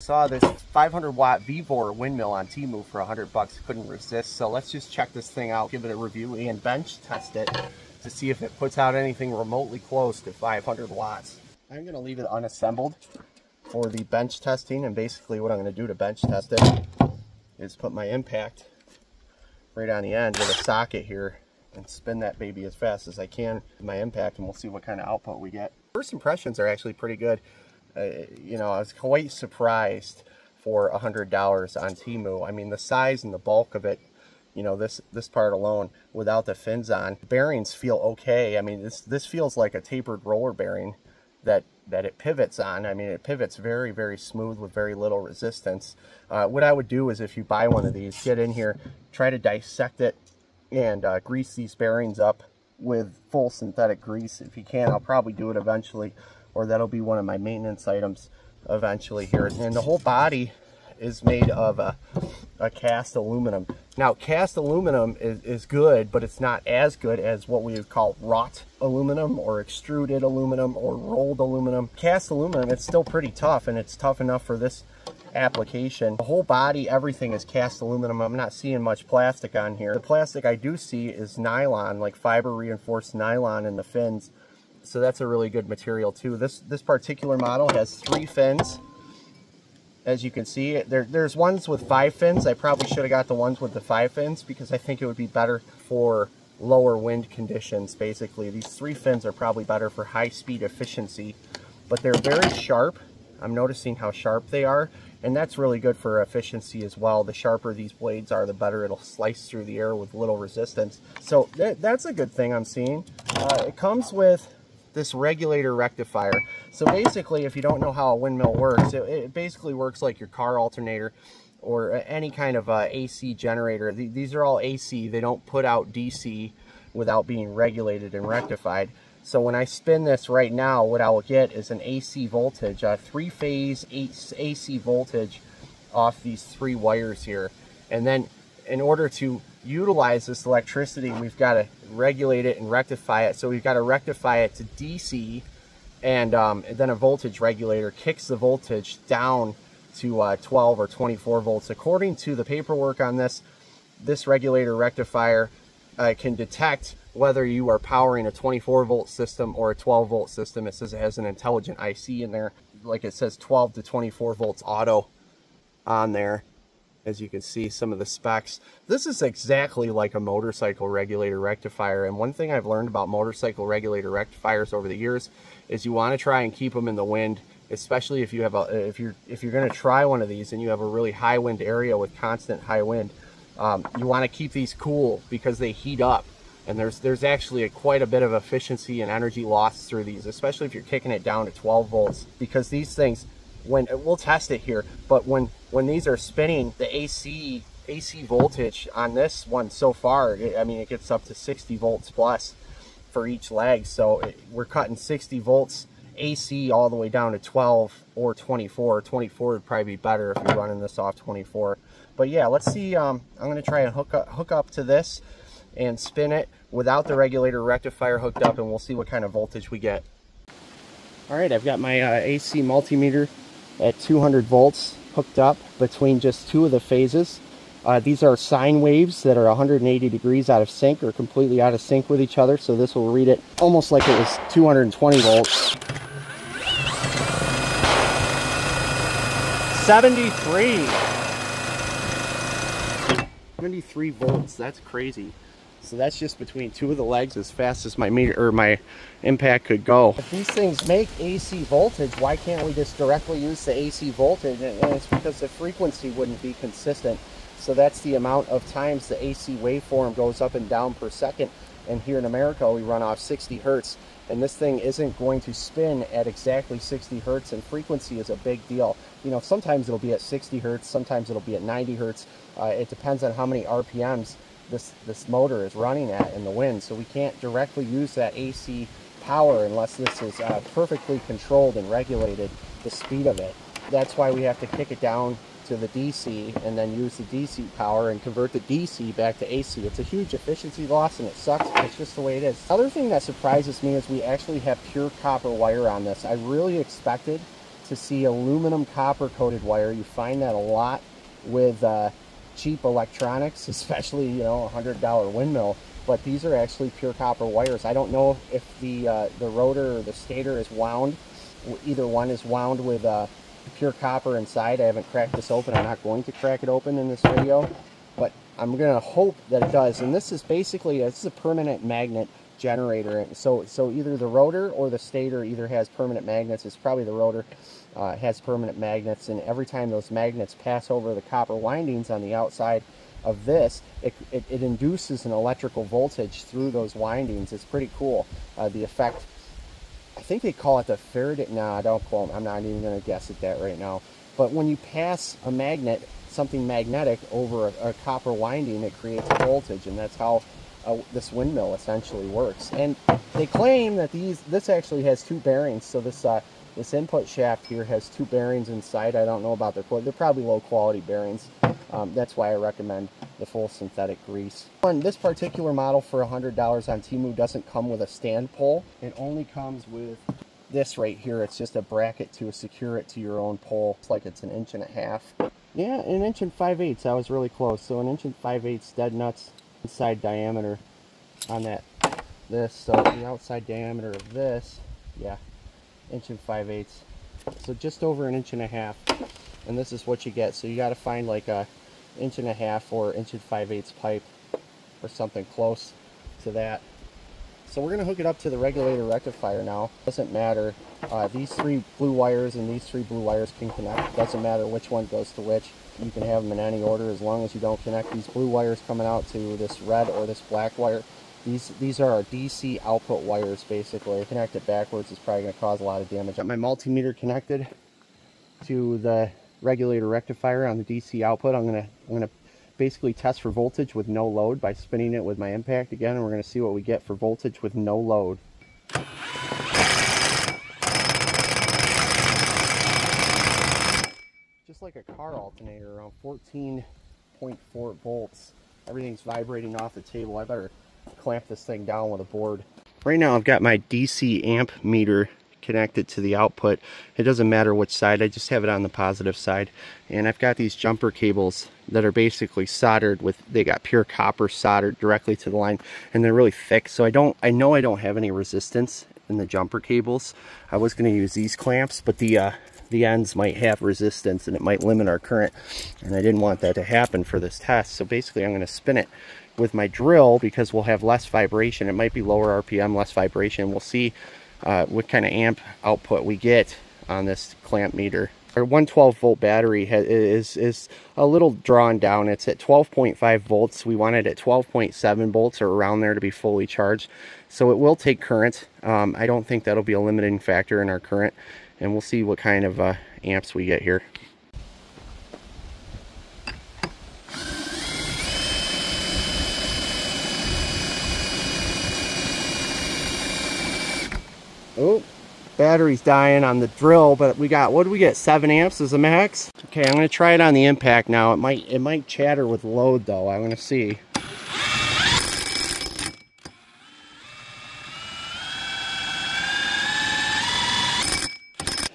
Saw this 500 watt Vevor windmill on Temu for 100 bucks. Couldn't resist. So let's just check this thing out, give it a review, and bench test it to see if it puts out anything remotely close to 500 watts. I'm going to leave it unassembled for the bench testing. And basically what I'm going to do to bench test it is put my impact right on the end with a socket here and spin that baby as fast as I can my impact and we'll see what kind of output we get. First impressions are actually pretty good. Uh, you know, I was quite surprised for a $100 on Temu. I mean, the size and the bulk of it, you know, this this part alone, without the fins on, bearings feel okay. I mean, this this feels like a tapered roller bearing that that it pivots on. I mean, it pivots very, very smooth with very little resistance. Uh, what I would do is if you buy one of these, get in here, try to dissect it and uh, grease these bearings up with full synthetic grease. If you can, I'll probably do it eventually, or that'll be one of my maintenance items eventually here. And the whole body is made of a, a cast aluminum. Now, cast aluminum is, is good, but it's not as good as what we would call wrought aluminum or extruded aluminum or rolled aluminum. Cast aluminum, it's still pretty tough, and it's tough enough for this application. The whole body, everything is cast aluminum. I'm not seeing much plastic on here. The plastic I do see is nylon, like fiber reinforced nylon in the fins. So that's a really good material too. This, this particular model has three fins. As you can see, there, there's ones with five fins. I probably should have got the ones with the five fins because I think it would be better for lower wind conditions, basically. These three fins are probably better for high speed efficiency, but they're very sharp. I'm noticing how sharp they are and that's really good for efficiency as well. The sharper these blades are, the better it'll slice through the air with little resistance. So th that's a good thing I'm seeing. Uh, it comes with this regulator rectifier. So basically, if you don't know how a windmill works, it, it basically works like your car alternator or any kind of uh, AC generator. These are all AC. They don't put out DC without being regulated and rectified. So when I spin this right now, what I will get is an AC voltage, a three-phase AC voltage off these three wires here. And then in order to utilize this electricity, we've got to regulate it and rectify it. So we've got to rectify it to DC, and, um, and then a voltage regulator kicks the voltage down to uh, 12 or 24 volts. According to the paperwork on this, this regulator rectifier uh, can detect whether you are powering a 24 volt system or a 12 volt system. It says it has an intelligent IC in there. Like it says 12 to 24 volts auto on there. As you can see some of the specs. This is exactly like a motorcycle regulator rectifier. And one thing I've learned about motorcycle regulator rectifiers over the years is you want to try and keep them in the wind especially if you have a if you're if you're going to try one of these and you have a really high wind area with constant high wind um, you want to keep these cool because they heat up and there's there's actually a, quite a bit of efficiency and energy loss through these especially if you're kicking it down to 12 volts because these things when we'll test it here but when when these are spinning the AC AC voltage on this one so far I mean it gets up to 60 volts plus for each leg. So it, we're cutting 60 volts AC all the way down to 12 or 24 24 would probably be better if you're running this off 24 but yeah let's see um, I'm gonna try and hook up hook up to this and spin it without the regulator rectifier hooked up and we'll see what kind of voltage we get. All right, I've got my uh, AC multimeter at 200 volts hooked up between just two of the phases. Uh, these are sine waves that are 180 degrees out of sync or completely out of sync with each other. So this will read it almost like it was 220 volts. 73. 73 volts, that's crazy. So that's just between two of the legs as fast as my meter or my impact could go. If these things make AC voltage, why can't we just directly use the AC voltage? And it's because the frequency wouldn't be consistent. So that's the amount of times the AC waveform goes up and down per second. And here in America, we run off 60 hertz. And this thing isn't going to spin at exactly 60 hertz, and frequency is a big deal. You know, sometimes it'll be at 60 hertz, sometimes it'll be at 90 hertz. Uh, it depends on how many RPMs this, this motor is running at in the wind. So we can't directly use that AC power unless this is uh, perfectly controlled and regulated, the speed of it. That's why we have to kick it down to the DC and then use the DC power and convert the DC back to AC. It's a huge efficiency loss and it sucks, it's just the way it is. Other thing that surprises me is we actually have pure copper wire on this. I really expected to see aluminum copper coated wire. You find that a lot with uh, cheap electronics, especially, you know, a $100 windmill. But these are actually pure copper wires. I don't know if the, uh, the rotor or the stator is wound. Either one is wound with uh, pure copper inside. I haven't cracked this open. I'm not going to crack it open in this video. But I'm going to hope that it does. And this is basically, this is a permanent magnet generator. So, so either the rotor or the stator either has permanent magnets. It's probably the rotor uh, has permanent magnets. And every time those magnets pass over the copper windings on the outside of this, it, it, it induces an electrical voltage through those windings. It's pretty cool. Uh, the effect, I think they call it the Faraday. No, I don't quote. I'm not even going to guess at that right now. But when you pass a magnet, something magnetic over a, a copper winding, it creates a voltage, and that's how uh, this windmill essentially works. And they claim that these this actually has two bearings. So this uh, this input shaft here has two bearings inside. I don't know about their quality. They're probably low quality bearings. Um, that's why I recommend the full synthetic grease. And this particular model for $100 on Temu doesn't come with a stand pole. It only comes with this right here. It's just a bracket to secure it to your own pole. It's like it's an inch and a half. Yeah, an inch and 5 eighths. I was really close. So an inch and 5 eighths dead nuts inside diameter on that this so the outside diameter of this yeah inch and 5 eighths. So just over an inch and a half and this is what you get. So you got to find like a inch and a half or inch and 5 eighths pipe or something close to that. So we're going to hook it up to the regulator rectifier now. Doesn't matter. Uh, these three blue wires and these three blue wires can connect. Doesn't matter which one goes to which. You can have them in any order as long as you don't connect these blue wires coming out to this red or this black wire. These these are our DC output wires basically. Connect it backwards is probably going to cause a lot of damage. Got my multimeter connected to the regulator rectifier on the DC output. I'm gonna I'm gonna basically test for voltage with no load by spinning it with my impact again, and we're gonna see what we get for voltage with no load. just like a car alternator around 14.4 volts. Everything's vibrating off the table. I better clamp this thing down with a board. Right now I've got my DC amp meter connected to the output. It doesn't matter which side, I just have it on the positive side. And I've got these jumper cables that are basically soldered with, they got pure copper soldered directly to the line and they're really thick. So I don't, I know I don't have any resistance in the jumper cables. I was gonna use these clamps, but the, uh, the ends might have resistance and it might limit our current. And I didn't want that to happen for this test. So basically I'm going to spin it with my drill because we'll have less vibration. It might be lower RPM, less vibration. We'll see uh, what kind of amp output we get on this clamp meter. Our 112 volt battery is, is a little drawn down. It's at 12.5 volts. We want it at 12.7 volts or around there to be fully charged. So it will take current. Um, I don't think that'll be a limiting factor in our current and we'll see what kind of uh, amps we get here. Oh, battery's dying on the drill, but we got, what do we get, 7 amps is the max? Okay, I'm to try it on the impact now. It might, it might chatter with load though, I'm to see.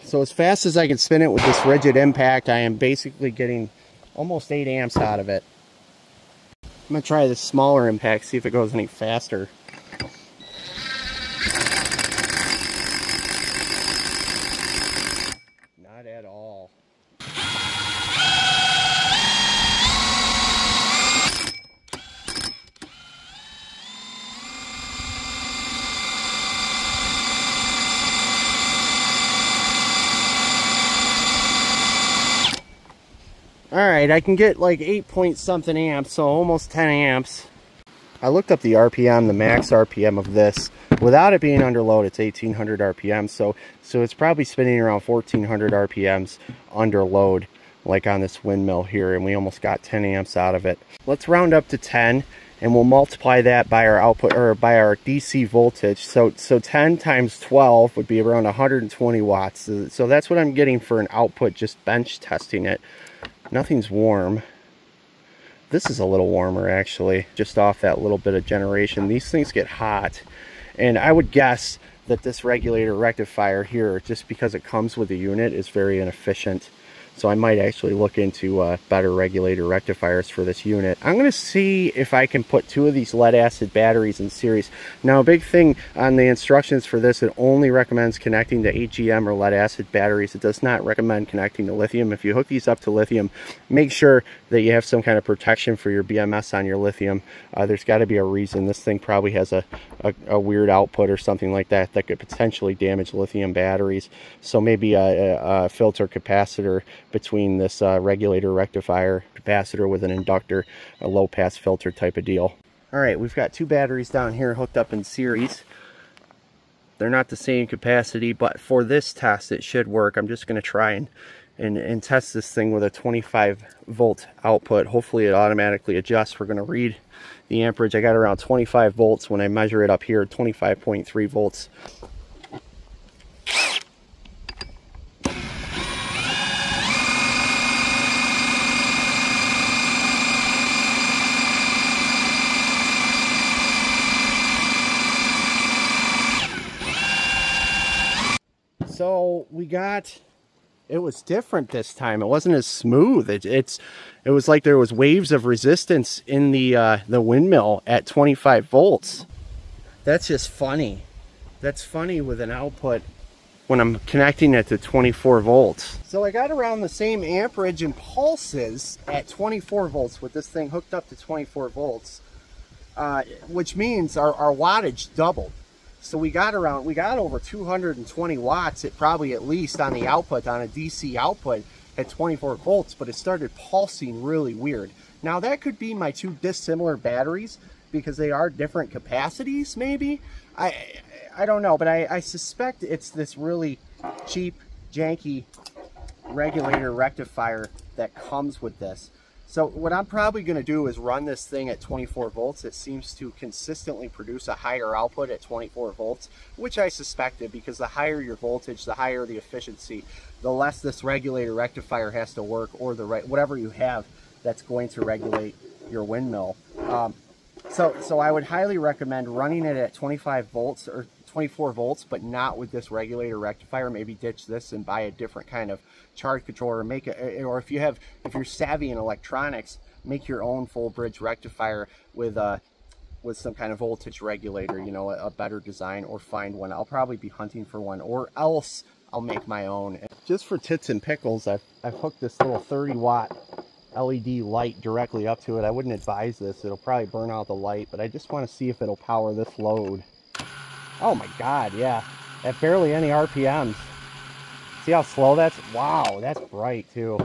So as fast as I can spin it with this Ridgid impact, I am basically getting almost 8 amps out of it. I'm to try this smaller impact, see if it goes any faster. Not at all. I can get like 8 point something amps, so almost 10 amps. I looked up the RPM, the max RPM of this. Without it being under load, it's 1800 RPM, so so it's probably spinning around 1400 RPMs under load, like on this windmill here, and we almost got 10 amps out of it. Let's round up to 10, and we'll multiply that by our output, or by our DC voltage. So, so 10 times 12 would be around 120 watts. So that's what I'm getting for an output, just bench testing it. Nothing's warm. This is a little warmer actually, just off that little bit of generation. These things get hot. And I would guess that this regulator rectifier here, just because it comes with the unit, is very inefficient. So I might actually look into uh, better regulator rectifiers for this unit. I'm going to see if I can put two of these lead acid batteries in series. Now a big thing on the instructions for this, it only recommends connecting to AGM or lead acid batteries. It does not recommend connecting to lithium. If you hook these up to lithium, make sure that you have some kind of protection for your BMS on your lithium. Uh, there's got to be a reason. This thing probably has a, a, a, weird output or something like that that could potentially damage lithium batteries. So maybe a, a, a filter capacitor between this uh, regulator rectifier capacitor with an inductor, a low pass filter type of deal. All right, we've got two batteries down here hooked up in series. They're not the same capacity, but for this test, it should work. I'm just gonna try and, and, and test this thing with a 25 volt output. Hopefully it automatically adjusts. We're gonna read the amperage. I got around 25 volts when I measure it up here, 25.3 volts. so we got it was different this time it wasn't as smooth it, it's it was like there was waves of resistance in the uh, the windmill at 25 volts that's just funny that's funny with an output when I'm connecting it to 24 volts. So I got around the same amperage and pulses at 24 volts with this thing hooked up to 24 volts, uh, which means our, our wattage doubled. So we got around, we got over 220 watts at probably at least on the output, on a DC output at 24 volts, but it started pulsing really weird. Now that could be my two dissimilar batteries because they are different capacities maybe. I I don't know, but I, I suspect it's this really cheap, janky regulator rectifier that comes with this. So what I'm probably going to do is run this thing at 24 volts. It seems to consistently produce a higher output at 24 volts, which I suspected because the higher your voltage, the higher the efficiency, the less this regulator rectifier has to work or the right whatever you have that's going to regulate your windmill. Um, so, so I would highly recommend running it at 25 volts or 24 volts, but not with this regulator rectifier. Maybe ditch this and buy a different kind of charge controller. Make it, or if you have, if you're savvy in electronics, make your own full bridge rectifier with a uh, with some kind of voltage regulator. You know, a, a better design, or find one. I'll probably be hunting for one, or else I'll make my own. Just for tits and pickles, I've I've hooked this little 30 watt LED light directly up to it. I wouldn't advise this. It'll probably burn out the light, but I just want to see if it'll power this load. Oh my god, yeah. At barely any RPMs. See how slow that's? Wow, that's bright too.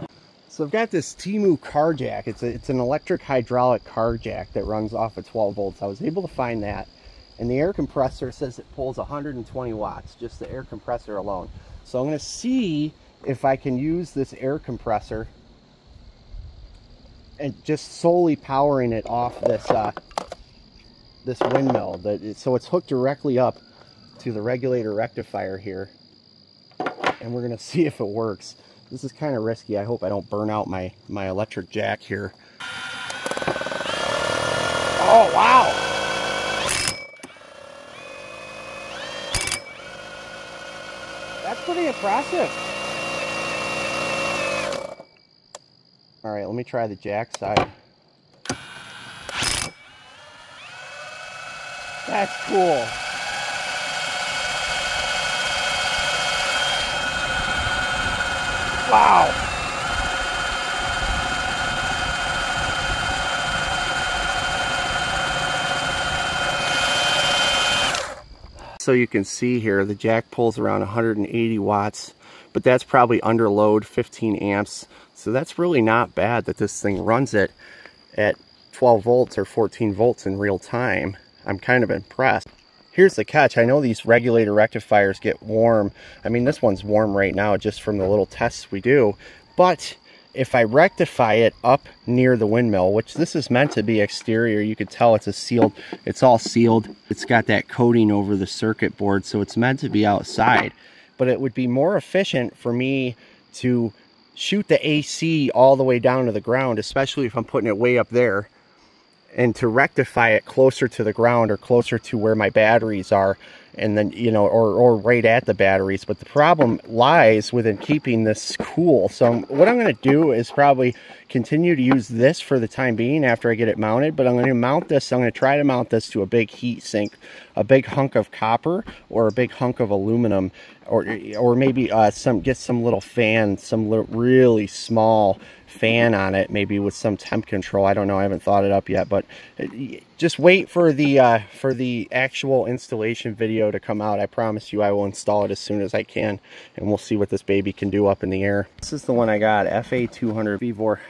So I've got this Temu car jack. It's, a, it's an electric hydraulic car jack that runs off of 12 volts. I was able to find that. And the air compressor says it pulls 120 watts, just the air compressor alone. So I'm going to see if I can use this air compressor and just solely powering it off this uh, this windmill. That so it's hooked directly up to the regulator rectifier here. And we're gonna see if it works. This is kind of risky. I hope I don't burn out my, my electric jack here. Oh, wow! That's pretty impressive. All right, let me try the jack side. That's cool. Wow. So you can see here, the jack pulls around 180 watts, but that's probably under load, 15 amps. So that's really not bad that this thing runs it at 12 volts or 14 volts in real time. I'm kind of impressed. Here's the catch. I know these regulator rectifiers get warm. I mean, this one's warm right now just from the little tests we do. But if I rectify it up near the windmill, which this is meant to be exterior, you could tell it's a sealed, it's all sealed. It's got that coating over the circuit board, so it's meant to be outside. But it would be more efficient for me to shoot the AC all the way down to the ground, especially if I'm putting it way up there and to rectify it closer to the ground or closer to where my batteries are and then you know or, or right at the batteries. But the problem lies within keeping this cool. So what i'm going to do is probably continue to use this for the time being after i get it mounted but i'm going to mount this. I'm going to try to mount this to a big heat sink a big hunk of copper or a big hunk of aluminum or or maybe uh, some get some little fan some little, really small fan on it, maybe with some temp control. I don't know. I haven't thought it up yet, but uh, just wait for the uh, for the actual installation video to come out. I promise you I will install it as soon as I can, and we'll see what this baby can do up in the air. This is the one I got, FA200 Vevor.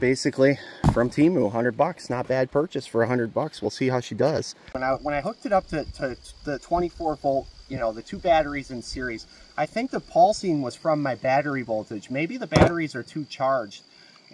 Basically from Temu, 100 bucks. Not bad purchase for 100 bucks. We'll see how she does. When I when I hooked it up to, to the 24 volt, you know, the two batteries in series, I think the pulsing was from my battery voltage. Maybe the batteries are too charged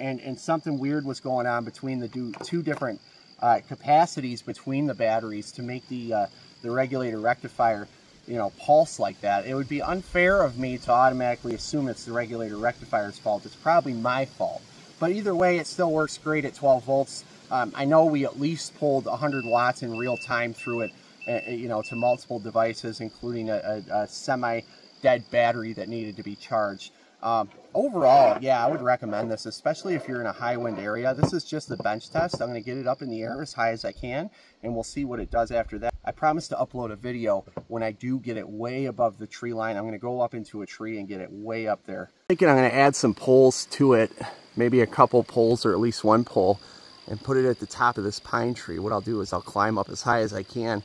and, and something weird was going on between the two different uh, capacities between the batteries to make the, uh, the regulator rectifier you know, pulse like that. It would be unfair of me to automatically assume it's the regulator rectifier's fault. It's probably my fault. But either way, it still works great at 12 volts. Um, I know we at least pulled 100 watts in real time through it, uh, you know, to multiple devices, including a, a, a semi dead battery that needed to be charged. Um, overall, yeah, I would recommend this, especially if you're in a high wind area. This is just the bench test. I'm going to get it up in the air as high as I can, and we'll see what it does after that. I promise to upload a video when I do get it way above the tree line. I'm going to go up into a tree and get it way up there. Thinking I'm going to add some poles to it, maybe a couple poles or at least one pole, and put it at the top of this pine tree. What I'll do is I'll climb up as high as I can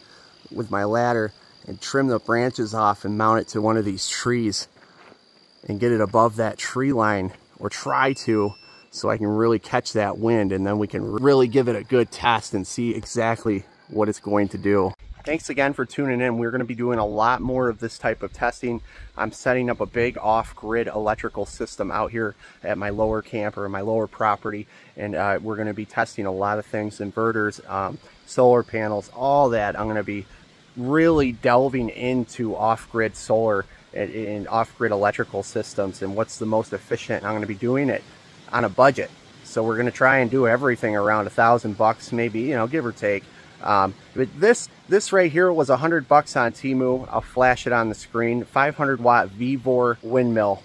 with my ladder and trim the branches off and mount it to one of these trees and get it above that tree line or try to so I can really catch that wind and then we can really give it a good test and see exactly what it's going to do. Thanks again for tuning in. We're going to be doing a lot more of this type of testing. I'm setting up a big off-grid electrical system out here at my lower camp or my lower property and uh, we're going to be testing a lot of things, inverters, um, solar panels, all that. I'm going to be really delving into off-grid solar and, off-grid electrical systems and what's the most efficient. I'm going to be doing it on a budget. So we're going to try and do everything around a thousand bucks, maybe, you know, give or take. Um, but this this right here was hundred bucks on Temu. I'll flash it on the screen. 500 watt Vevor windmill.